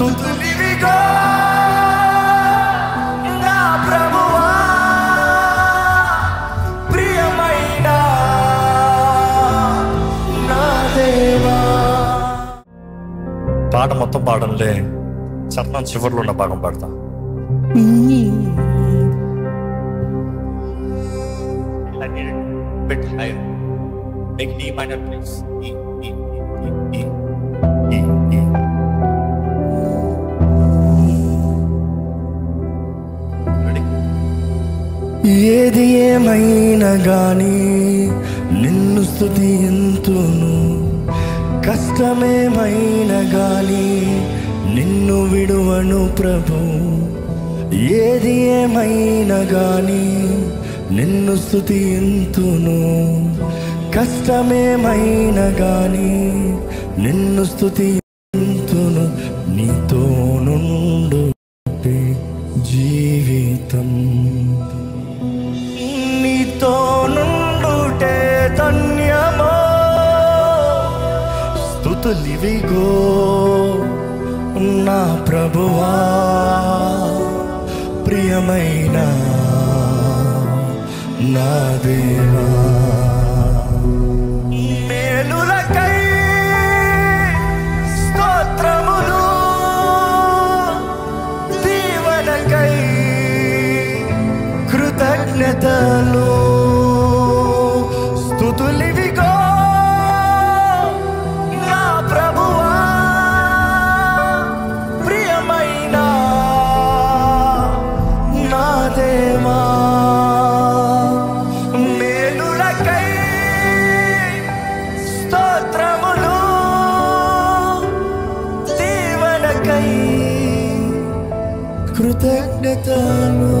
స్తుతులివిగో నా ప్రభువా ప్రియమైన నా దేవా పాట మొత్తం పాడంలే చరణం చివరిలో ఉన్న భాగం పాడతా Bit higher. Make D minor, please. E, ఏది ఏమైనా గాని నిన్ను స్తుతింతును కష్టమేమైనా గాని నిన్ను విడువను ప్రభు. ఏది ఏమైనా గాని నిన్ను స్తుతింతును కష్టమేమైనా గాని నిన్ను స్థుతి స్థుతులివిగో నా ప్రభువా ప్రియమైన నా దేవా. మేలులకై స్తోత్రములు దీవనకై కృతజ్ఞతలు. కృతజ్ఞతలు.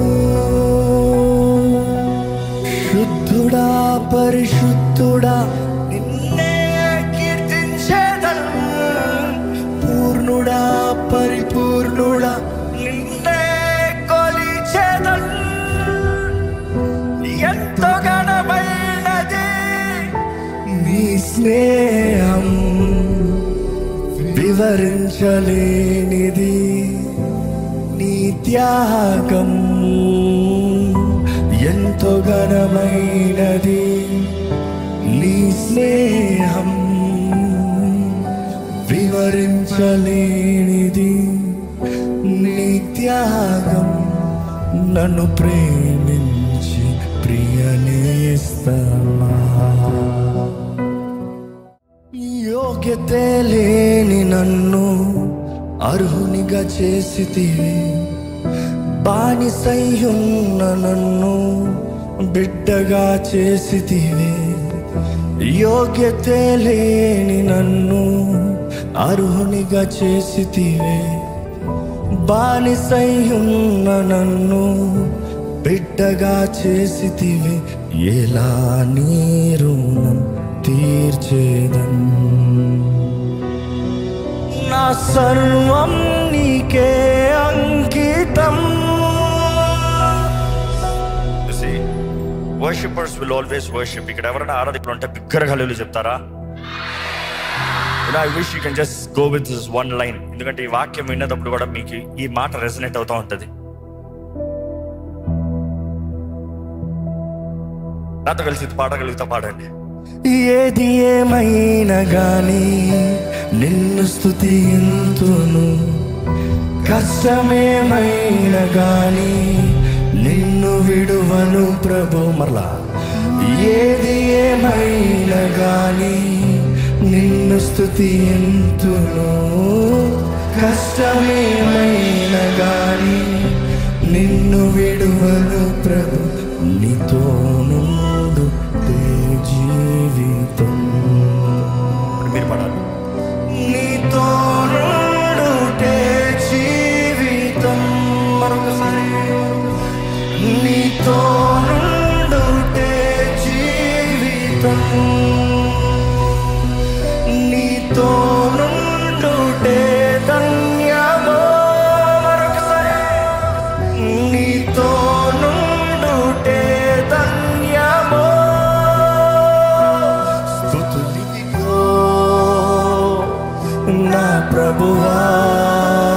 శుద్ధుడా పరిశుద్ధుడా నిన్నే కీర్తించేదను. పూర్ణుడా పరిపూర్ణుడా నిన్నే కొలిచేదన్. ఎంతో ఘనమైనది నీ స్నేహం వివరించలేనిది. నీ త్యాగం. ఎంతో ఘనమైనది నీ స్నేహం. వివరించలేనిది నీ త్యాగం. నన్ను ప్రేమించి ప్రియనేస్తమా. యోగ్యతే లేని నన్ను అర్హునిగా చేసితివి. బానిసయ్యున్న నన్ను బిడ్డగా చేసితివి. యోగ్యతే లేని నన్ను అర్హునిగా చేసితివి. బానిసయ్యున్న నన్ను బిడ్డగా చేసితివి. ఎలా నీ రుణం తీర్చేదన్? సర్వం నీకే అంకితం. వర్షిపర్స్ విల్ ఆల్వేస్ వర్షిప్ ఇక్కడ ఎవరైనా ఆరాధకులు ఉంటే బిగ్గరగా హల్లెలూయా చెప్తారా? I wish you can just go with this one line ఎందుకంటే ఈ వాక్యం విన్నప్పుడు కూడా మీకు ఈ మాట రెజనేట్ అవుతూ ఉంటుంది. నాతో కలిసి పాడగలిగితే పాడగలుగుతా పాడండి. ఏది ఏమైనా గాని నిన్ను స్తుతింతును కష్టమేమైనా గాని నిన్ను విడువను ప్రభు. మరలా ఏది ఏమైనా గాని నిన్ను స్తుతింతును కష్టమేమైనా గాని నిన్ను విడువను ప్రభు. నీతో Para boar,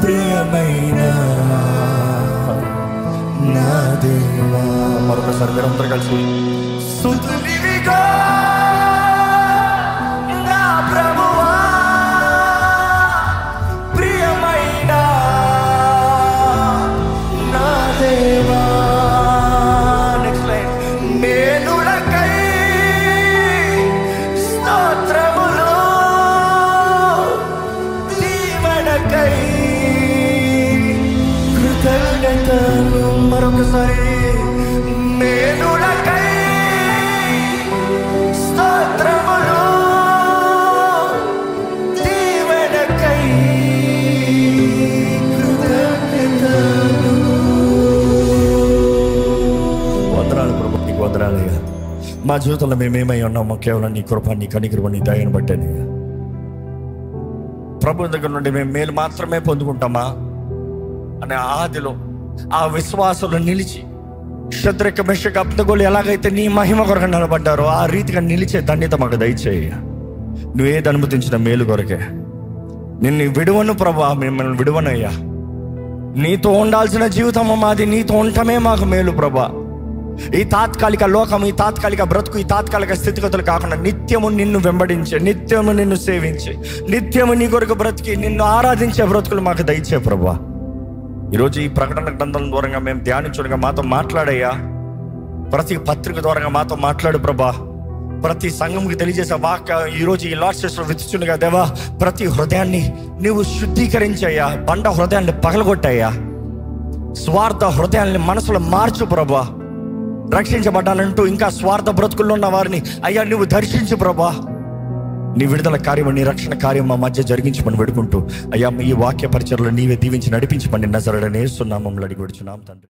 preaminar, nadie más. మా జీవితంలో మేమేమై ఉన్నామో కేవలం నీ కృప నీ కనికృప నీ దయను బట్టని ప్రభు దగ్గర నుండి మేము మేలు మాత్రమే పొందుకుంటామా? అనే ఆదిలో ఆ విశ్వాసంలో నిలిచి శత్రుక మెషక అప్తగోలు ఎలాగైతే నీ మహిమ కొరకు నిలబడ్డారో ఆ రీతిగా నిలిచే ధన్యత మాకు దయచేయ నువ్వు ఏది అనుమతించిన మేలు కొరకే. నిన్ను విడువను ప్రభా మిమ్మల్ని విడువనయ్యా. నీతో ఉండాల్సిన జీవితం మాది నీతో ఉండటమే మాకు మేలు ప్రభా. ఈ తాత్కాలిక లోకం ఈ తాత్కాలిక బ్రతుకు ఈ తాత్కాలిక స్థితిగతులు కాకుండా నిత్యము నిన్ను వెంబడించే నిత్యము నిన్ను సేవించే నిత్యము నీ కొరకు బ్రతికి నిన్ను ఆరాధించే బ్రతుకులు మాకు దయచే ప్రభా ఈరోజు ఈ ప్రకటన గ్రంథం ద్వారా మేము ధ్యానించడంగా మాతో మాట్లాడయ్యా. ప్రతి పత్రిక ద్వారా మాతో మాట్లాడు ప్రభా. ప్రతి సంఘంకి తెలియజేసే వాక్య ఈరోజు ఈ లాడ్ చేసిన విచ్చుచుండగా దేవా ప్రతి హృదయాన్ని నీవు శుద్ధీకరించయ్యా. బండ హృదయాన్ని పగలగొట్టయ్యా. స్వార్థ హృదయాన్ని మనసులో మార్చు ప్రభా. రక్షించబడ్డానంటూ ఇంకా స్వార్థ బ్రతుకుల్లో ఉన్న వారిని అయ్యా నువ్వు దర్శించు ప్రభా. నీ విడుదల కార్యం నీ రక్షణ కార్యం మా మధ్య జరిగించమని వేడుకుంటూ అయ్యా ఈ వాక్య పరిచయలో నీవే దీవించి నడిపించమని నజరడనే సున్నామంలో అడిగి విడుచున్నాం తండ్రి.